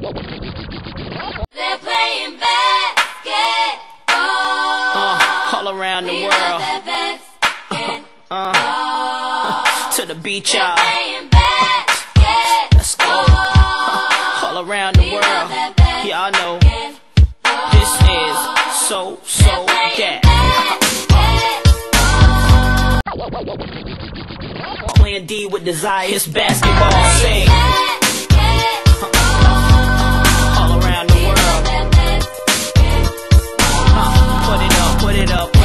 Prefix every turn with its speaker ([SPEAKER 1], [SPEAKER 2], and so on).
[SPEAKER 1] They're playing basketball. Uh, all around the world. Uh, uh, to the beach, y'all. Playing basketball. Let's go. all around the world. Y'all know. This is so, so that. Playing D with desire, it's basketball. put it up.